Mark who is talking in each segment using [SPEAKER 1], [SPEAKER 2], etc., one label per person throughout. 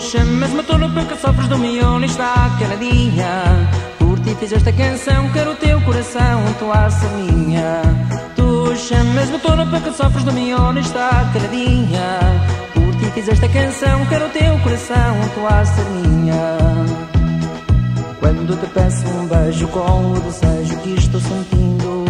[SPEAKER 1] chamas-me tola porque sofres do miolo. E está caladinha Por ti fiz esta canção, quero o teu coração, tu a minha. Tu chamas-me tola porque sofres do miolo. E está caladinha Por ti fiz esta canção, quero o teu coração, tu a minha. Quando te peço um beijo com o desejo que estou sentindo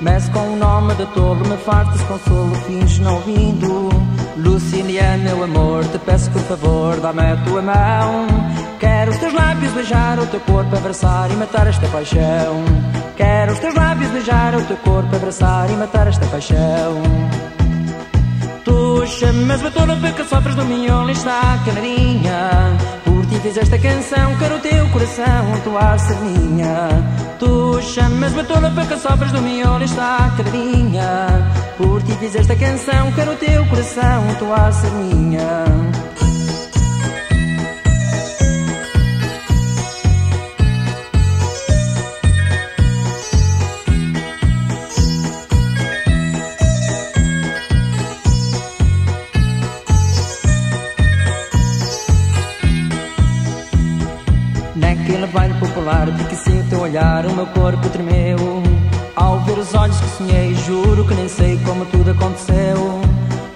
[SPEAKER 1] Meço com o nome de tolo, me fartas consolo, fins não ouvindo Lucília, meu amor, te peço por favor, dá-me a tua mão. Quero os teus lábios beijar o teu corpo, abraçar e matar esta paixão. Quero os teus lábios beijar o teu corpo, abraçar e matar esta paixão. Tu chamas-me toda porque sofres do miolo e está canarinha. Por ti fiz esta canção, quero o teu coração, tua serninha. Tu chamas-me toda porque sofres do miolo está canarinha. Por ti fiz esta canção, quero o teu coração, tu a ser minha. Naquele baile popular, porque se teu olhar, o meu corpo tremeu. Ao ver os olhos que sonhei, juro que nem sei como tudo aconteceu.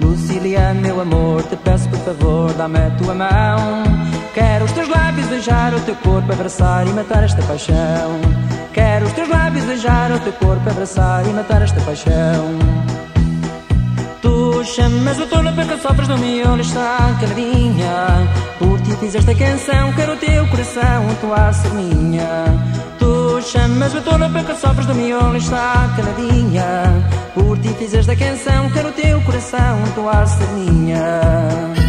[SPEAKER 1] Lucília, meu amor, te peço por favor, dá-me a tua mão. Quero os teus lábios beijar o teu corpo, abraçar e matar esta paixão. Quero os teus lábios beijar o teu corpo, abraçar e matar esta paixão. Tu chamas o touro porque sofres no miolo está caladinha. Por ti fiz esta canção, quero o teu coração, tua ser minha chamas a toda porque sofres do miolo está caladinha. Por ti fiz esta canção, quero o teu coração, tua serninha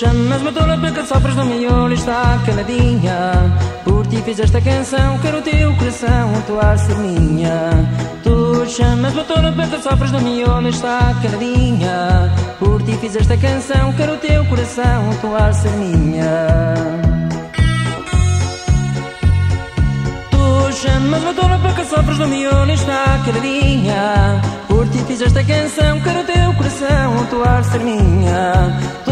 [SPEAKER 1] chamas-me toda porque sofres do miolo está caladinha. Por ti fiz esta canção, quero o teu coração, a tua ser minha Tu chamas-me toda porque sofres do miolo está caladinha. Por ti fiz esta canção, quero o teu coração, a tua ser minha Tu chamas-me toda porque sofres do miolo está caladinha. Por ti fiz esta canção, quero o teu coração, a tua ser minha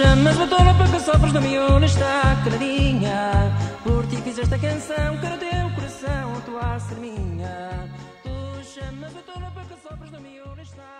[SPEAKER 1] chamas-me toda porque sofres do miolo está caladinha Por ti fiz esta canção, quero teu coração, tua ser minha Tu chamas-me toda porque sofres do miolo está